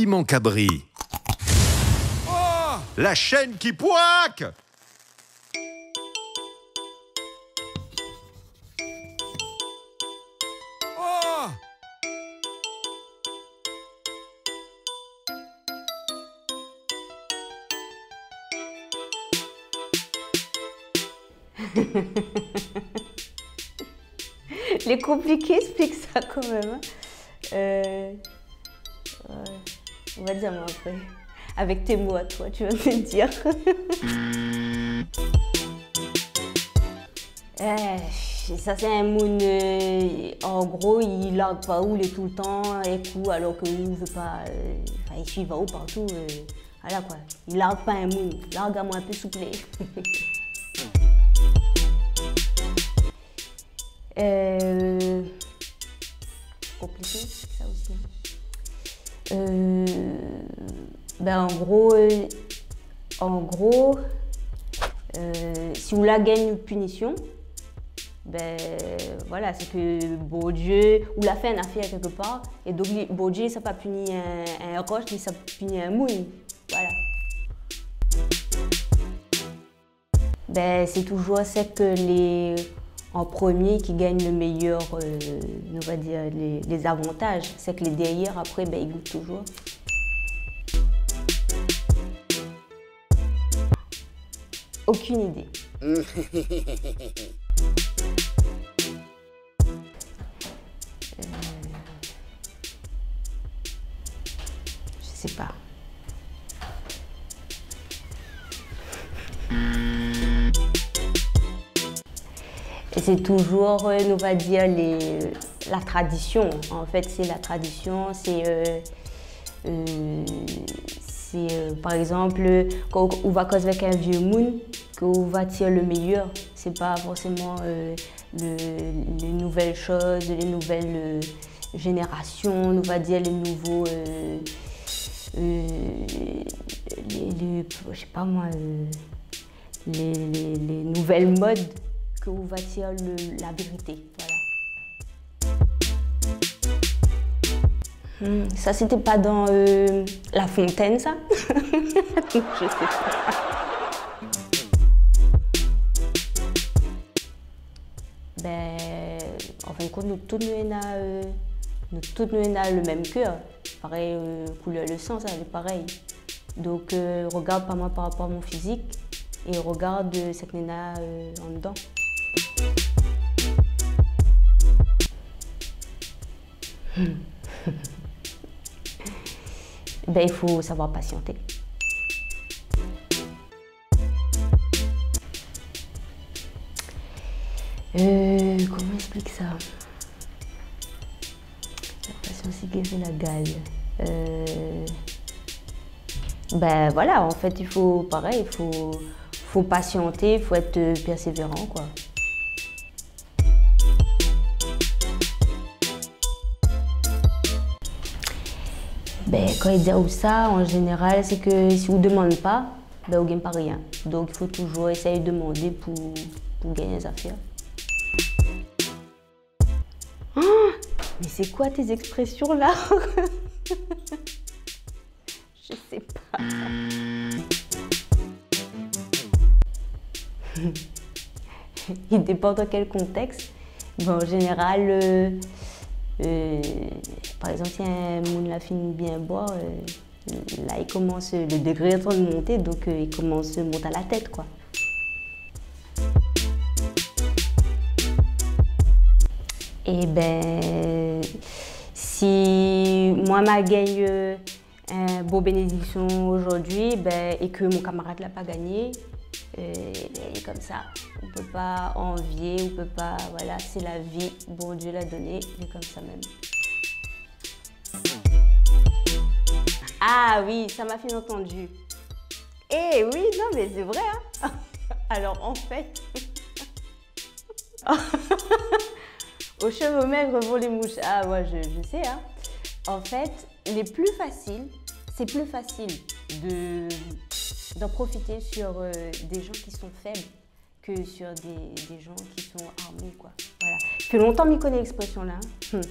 piment cabri. Oh La chaîne qui poique oh Les compliqués expliquent ça quand même. hein. Euh. On va dire moi après. Avec tes mots à toi, tu vas me dire. Eh, ça c'est un moon, euh, en gros il largue pas où il est tout le temps alors que nous veut pas, euh, enfin il suit va où partout, euh, voilà quoi. Il largue pas un moon, largue à moi un peu souplé. Euh, compliqué, ça aussi. Ben en gros, euh, en gros, euh, si on la gagne une punition, ben voilà, c'est que bon Dieu, ou l'a fait un affaire quelque part, et donc bon Dieu, ça pas puni un, un roche, ni ça puni un moule. Voilà. Ben, c'est toujours c'est que les en premier qui gagnent le meilleur, euh, on va dire, les, les avantages. C'est que les derrière, après, ben, ils goûtent toujours. Aucune idée. Euh, Je sais pas. C'est toujours, euh, on va dire, les, la tradition. En fait, c'est la tradition, c'est... euh, c'est euh, par exemple, quand on va causer avec un vieux moon, qu'on va tirer le meilleur. C'est pas forcément euh, le- les nouvelles choses, les nouvelles euh, générations, on va dire les nouveaux. les, je sais pas moi, les, les- les nouvelles modes que on va tirer la vérité. Hmm, ça, c'était pas dans euh, La Fontaine, ça? Je sais pas. Ben, en fin de compte, nous tous nous avons, euh, nous avons le même cœur. Pareil, euh, couleur le sang, ça c'est pareil. Donc, euh, regarde pas moi par rapport à mon physique et regarde cette nena en dedans. Ben, il faut savoir patienter. Euh, comment explique ça? La patience c'est guérir la gale. Euh, ben voilà, en fait, il faut, pareil, il faut, faut patienter, il faut être persévérant, quoi. Ben, quand ils disent ça, en général, c'est que si on ne demande pas, ben, on ne gagne pas rien. Donc, il faut toujours essayer de demander pour, pour gagner les affaires. Ah, mais c'est quoi tes expressions là? Je sais pas. Il dépend dans quel contexte. Mais en général, euh, euh, par exemple, si un monde la fine bien boire, euh, là, il commence, le degré est en train de monter, donc euh, il commence à monter à la tête, quoi. Et ben, si moi, ma gagne euh, un beau bénédiction aujourd'hui, ben, et que mon camarade l'a pas gagné, euh, ben, comme ça. On peut pas envier, on peut pas, voilà, c'est la vie. Bon Dieu l'a donné, il est comme ça même. Ah oui, ça m'a fait entendu. Eh oui, non mais c'est vrai. Hein Alors en fait, aux cheveux maigres vont les mouches. Ah moi je, sais. Hein. En fait, les plus faciles, c'est plus facile de d'en profiter sur euh, des gens qui sont faibles que sur des, gens qui sont armés quoi. Longtemps je connais l'expression là. hein. Hum.